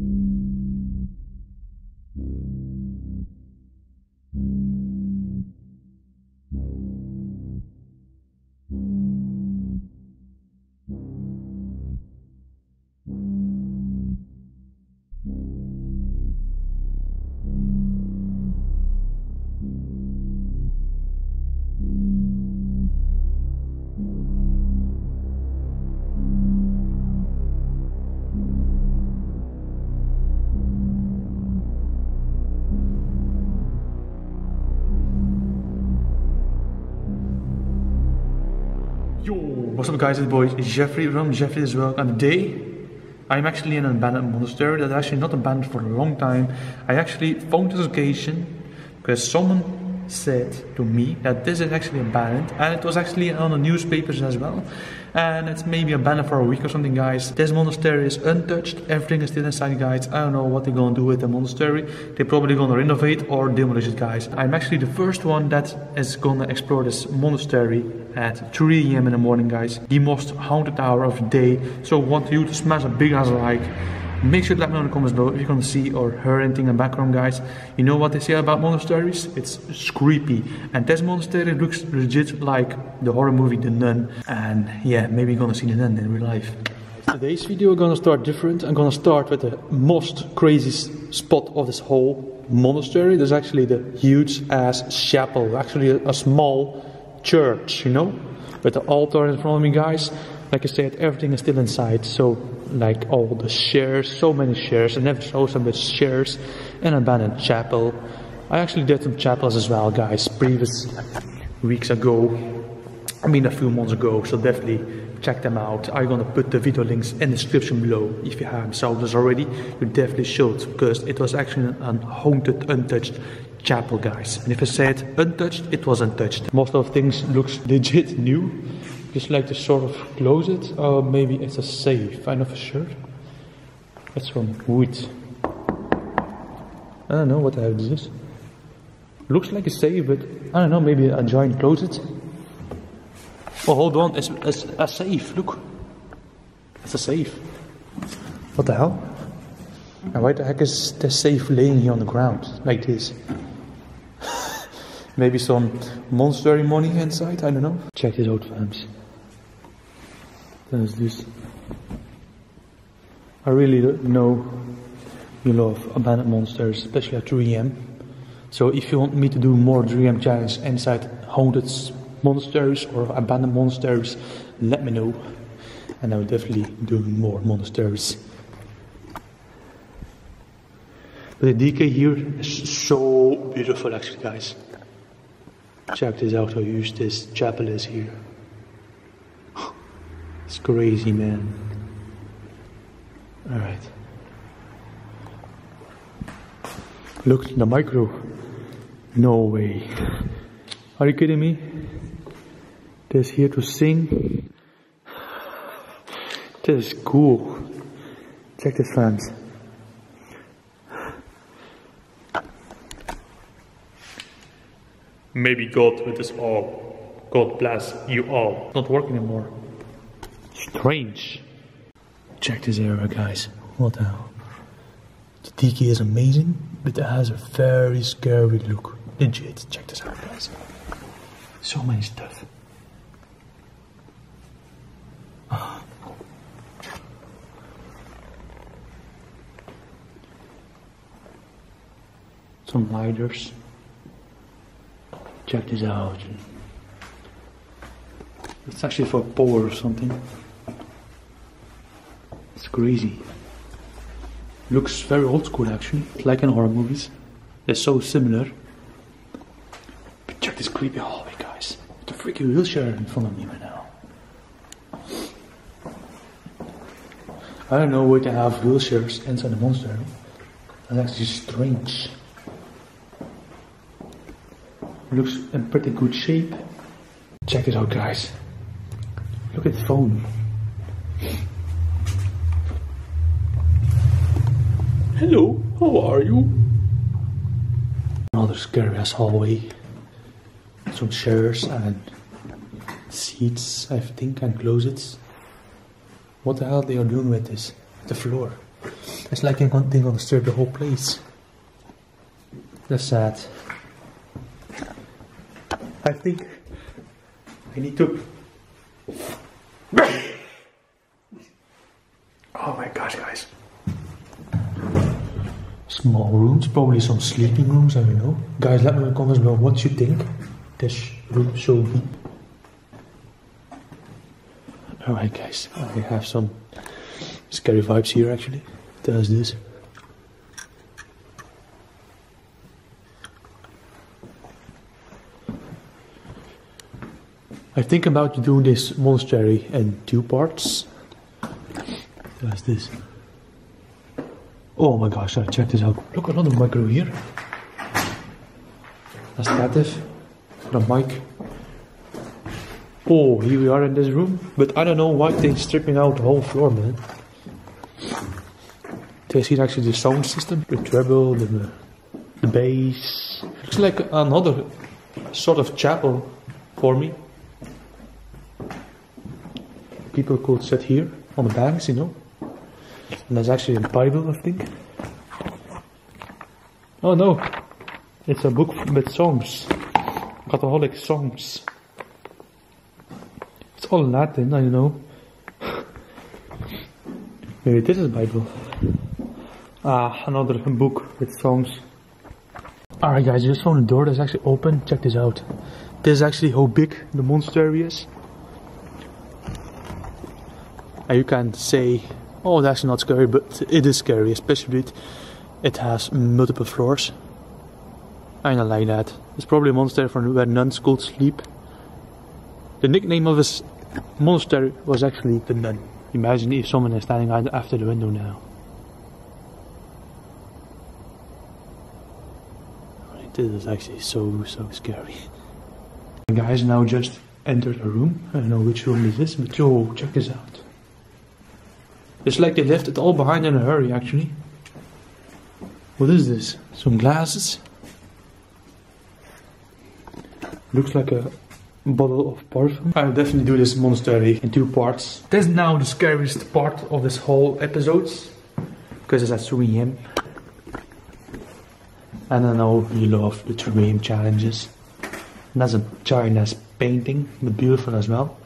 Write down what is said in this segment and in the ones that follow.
Yo, what's up guys, it's boy Jeffrey from JefStetics World. And today, I'm actually in an abandoned monastery that's actually not abandoned for a long time. I actually found this location because someone said to me that this is actually abandoned and it was actually on the newspapers as well. And it's maybe abandoned for a week or something guys. This monastery is untouched. Everything is still inside guys. I don't know what they're gonna do with the monastery. They're probably gonna renovate or demolish it guys. I'm actually the first one that is gonna explore this monastery at 3 a.m in the morning guys. The most haunted hour of the day. So I want you to smash a big ass like Make sure to let me know in the comments below if you're gonna see or hear anything in the background, guys. You know what they say about monasteries? It's creepy. And this monastery looks legit like the horror movie The Nun. And yeah, maybe you're gonna see The Nun in real life. Today's video gonna start different. I'm gonna start with the most crazy spot of this whole monastery. There's actually the huge ass chapel, actually a, a small church, you know? With the altar in front of me, guys. Like I said, everything is still inside. So like all the shares, so many shares. I never saw so much shares in abandoned chapel. I actually did some chapels as well, guys, previous weeks ago. I mean, a few months ago, so definitely check them out. I'm gonna put the video links in the description below. If you haven't saw this already, you definitely should, because it was actually an haunted, untouched chapel, guys. And if I said untouched, it was untouched. Most of things looks legit new. Just like to sort of close it. Or maybe it's a safe. I'm not for sure. That's from wood. I don't know what the hell this is. Looks like a safe, but I don't know. Maybe a try closet. Oh, hold on. It's, it's a safe. Look. It's a safe. What the hell? And why the heck is the safe laying here on the ground like this? Maybe some monster money inside, I don't know. Check this out, fams. There's this. I really don't know you love abandoned monsters, especially at 3M. So if you want me to do more 3M challenges inside haunted monasteries or abandoned monasteries, let me know. And I will definitely do more monasteries. But the DK here is so beautiful actually guys. Check this out how huge this chapel is here. It's crazy, man. Alright. Look, the micro. No way. Are you kidding me? This here to sing. This is cool. Check this, fans. Maybe God with us all. God bless you all. Not working anymore. Strange. Check this area, guys. What the hell? The tiki is amazing, but it has a very scary look. Legit. Check this out, guys. So many stuff. Some lighters. Check this out. It's actually for power or something. It's crazy. Looks very old school actually, like in horror movies. They're so similar. But check this creepy hallway, guys. The freaking wheelchair in front of me right now. I don't know where they have wheelchairs inside the monster. That's actually strange. Looks in pretty good shape. Check it out guys. Look at the phone. Hello, how are you? Another scary ass hallway. Some chairs and seats, I think, and closets. What the hell they are doing with this? The floor. It's like they're gonna disturb the whole place. That's sad. I think I need to. Oh my gosh, guys. Small rooms, probably some sleeping rooms, I don't know. Guys, let me know in the comments below what you think this room should be. Alright guys, I have some scary vibes here actually. Does this. I think about doing this monastery in two parts. Does this. Oh my gosh, I check this out. Look, another micro here. A stative. The mic. Oh, here we are in this room. But I don't know why they're stripping out the whole floor, man. They see actually the sound system, the treble, the, the bass. Looks like another sort of chapel for me. People could sit here on the banks, you know. And there's actually a Bible, I think. Oh no, it's a book with songs, Catholic songs. It's all Latin, I know. Maybe this is Bible. Ah, another book with songs. Alright guys, just found the door that's actually open. Check this out. This is actually how big the monastery is. And you can say, oh that's not scary, but it is scary, especially it, it has multiple floors. I don't like that. It's probably a monastery from where nuns could sleep. The nickname of this monastery was actually the nun. Imagine if someone is standing out after the window now. This is actually so, so scary. The guys now just entered a room. I don't know which room is this is, but yo, check this out. It's like they left it all behind in a hurry, actually. What is this? Some glasses? Looks like a bottle of perfume. I'll definitely do this monastery in two parts. That's now the scariest part of this whole episode. Because it's at 3 am. And I know you love the 3 am challenges. And that's a Chinese painting, but beautiful as well.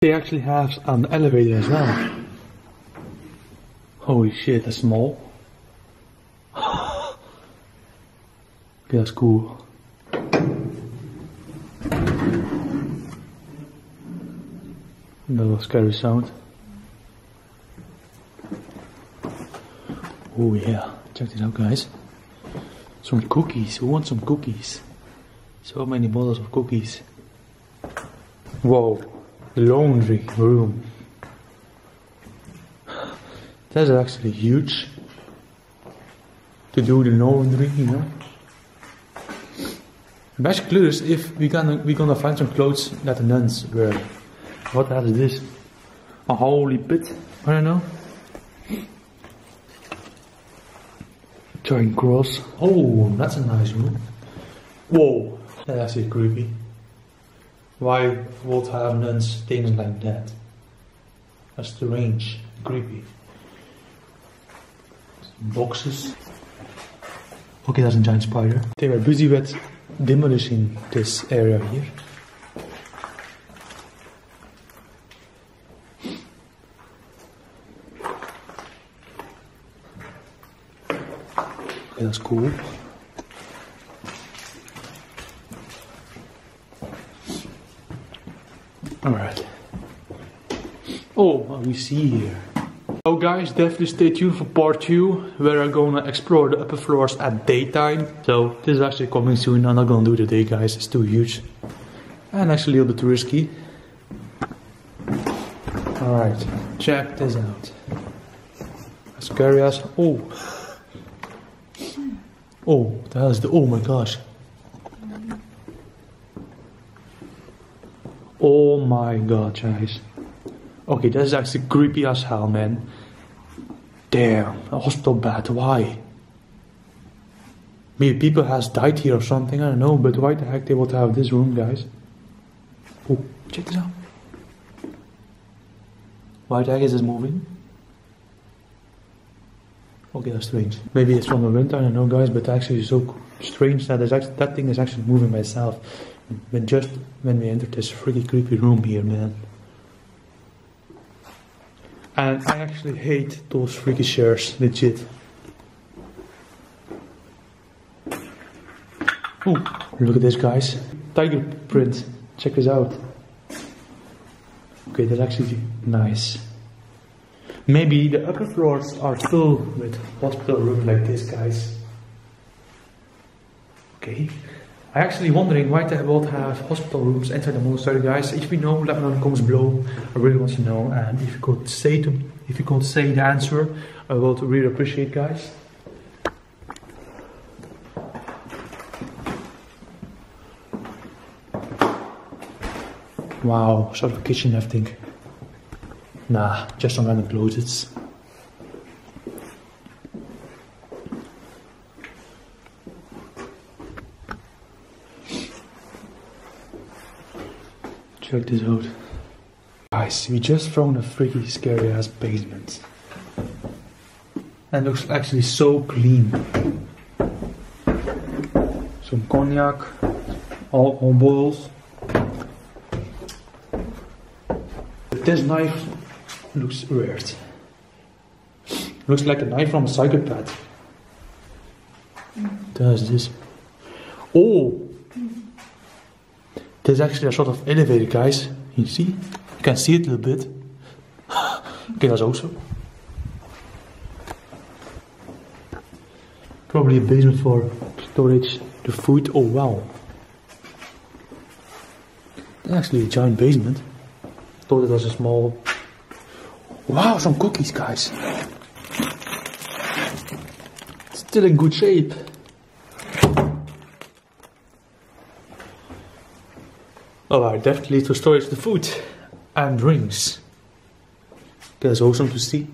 They actually have an elevator as well. Holy shit, that's small. okay, that's cool. Another scary sound. Oh yeah, check it out guys. Some cookies, who wants some cookies? So many bottles of cookies. Whoa, laundry room. That's actually huge. To do the laundry, you know. I'm actually curious if we're gonna we gonna find some clothes that the nuns wear. What the hell is this? A holy pit? I don't know. Giant cross. Oh, that's a nice one. Whoa, that's actually creepy. Why would have nuns things like that? That's strange, creepy boxes. Okay, that's a giant spider. They were busy with demolishing this area here. Okay, that's cool. Alright. Oh, what we see here. So guys, definitely stay tuned for part 2, where I'm gonna explore the upper floors at daytime. So this is actually coming soon, I'm not gonna do it today guys, it's too huge. And actually a little bit risky. Alright, check this out. As scary as, oh. Oh, that is the, oh my gosh. Oh my god, guys. Okay, that's actually creepy as hell, man. Damn, a hospital bed, why? Maybe people has died here or something, I don't know, but why the heck they would have this room, guys? Oh, check this out. Why the heck is this moving? Okay, that's strange. Maybe it's from the wind, I don't know, guys, but actually it's so strange that actually, that thing is actually moving by itself. But just when we entered this freaky creepy room here, man. And I actually hate those freaky chairs, legit. Oh, look at this, guys. Tiger print. Check this out. Okay, that's actually nice. Maybe the upper floors are full with hospital room like this, guys. Okay. I actually wondering why they both have hospital rooms inside the monastery, guys. If you know, let me know in the comments below. I really want to know, and if you could say to, if you could say the answer, I would really appreciate, guys. Wow, sort of a kitchen, I think. Nah, just some random closets. Check this out. Guys, we just found a freaky scary ass basement. And looks actually so clean. Some cognac, alcohol bottles. This knife looks weird. Looks like a knife from a psychopath. Does this? Oh, there's actually a sort of elevator, guys. You see? You can see it a little bit. okay, that's also. Probably a basement for storage the food. Oh wow. That's actually a giant basement. Thought it was a small. Wow, some cookies, guys. Still in good shape. Oh, Alright, definitely to storage the food and drinks. That's er awesome to see.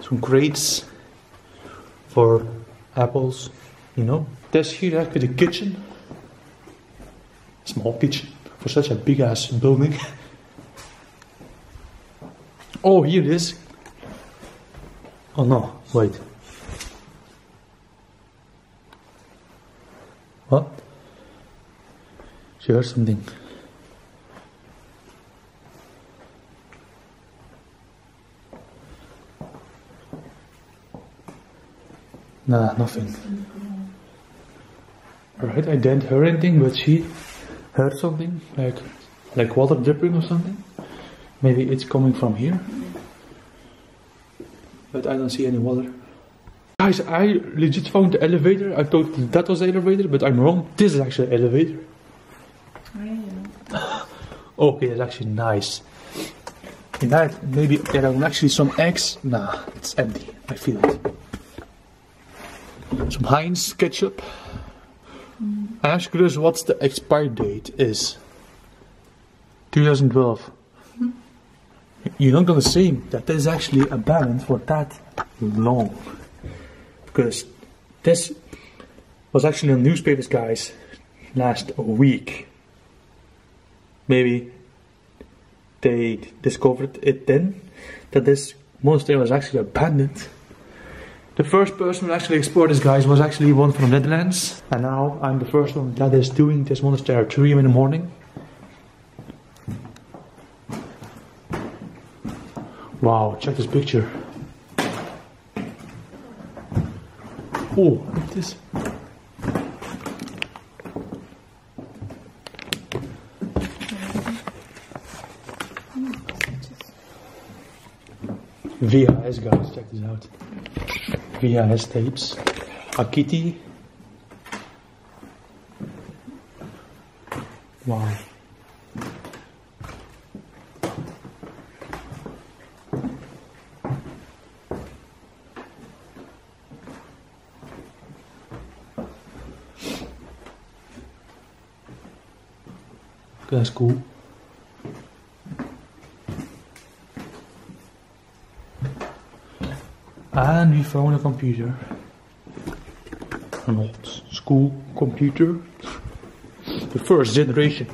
Some crates for apples, you know. There's here actually the kitchen. Small kitchen for such a big ass building. oh, here it is. Oh no, wait. What? She heard something. Nah, nothing. Alright, I didn't hear anything, but she heard something, like like water dripping or something. Maybe it's coming from here. But I don't see any water. Guys, I legit found the elevator. I thought that was the elevator, but I'm wrong. This is actually an elevator. Okay, that's actually nice. In that, maybe there are actually some eggs. Nah, it's empty. I feel it. Some Heinz ketchup. I ask curious what's the expiry date is. 2012. Hmm. You're not gonna see that there's actually a balance for that long. Because this was actually in newspapers, guys, last week maybe they discovered it then that this monastery was actually abandoned. The first person who actually explored this guys was actually one from the Netherlands and now I'm the first one that is doing this monastery at 3 in the morning. Wow, check this picture. Oh, look at this. VHS guys, check this out. VHS tapes. Akiti. Wow. That's cool. And found a computer. An old school computer. The first generation.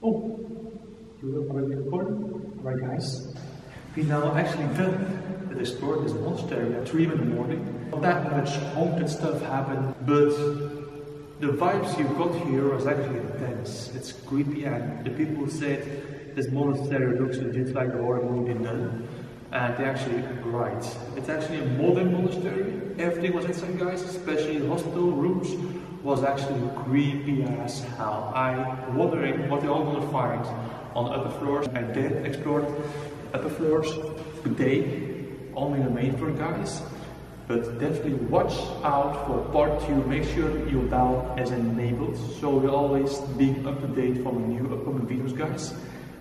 Oh, Already recording? Alright guys. We now actually done the explore this monastery at 3 in the morning. Not that much haunted stuff happened, but the vibes you got here was actually intense. It's creepy and the people said this monastery looks legit like the horror movie Nun. And they're actually right. It's actually a modern monastery. Everything was inside guys, especially the hospital rooms was actually creepy as hell. I'm wondering what they're all gonna find on the upper floors. I did explore upper floors today, only the main floor guys. But definitely watch out for part 2. Make sure your bell is enabled so you're always being up to date from new upcoming videos guys.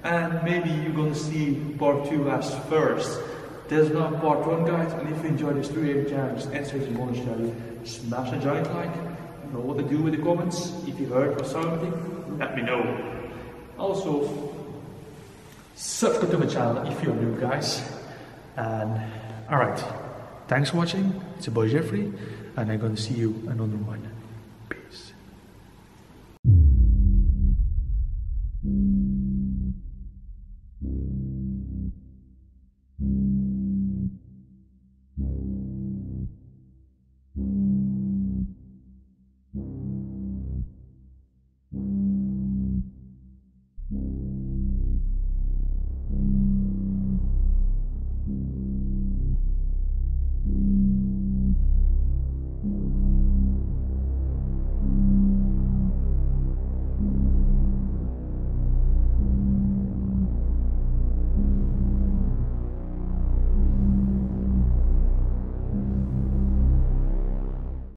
And maybe you're gonna see part 2 as first. There's not part 1 guys and if you enjoyed this 3 channel, just answer the monastery, smash a giant like know what to do with the comments. If you heard or something, let me know. Also, subscribe to my channel if you're new, guys. And alright, thanks for watching. It's your boy Jeffrey, and I'm gonna see you another one.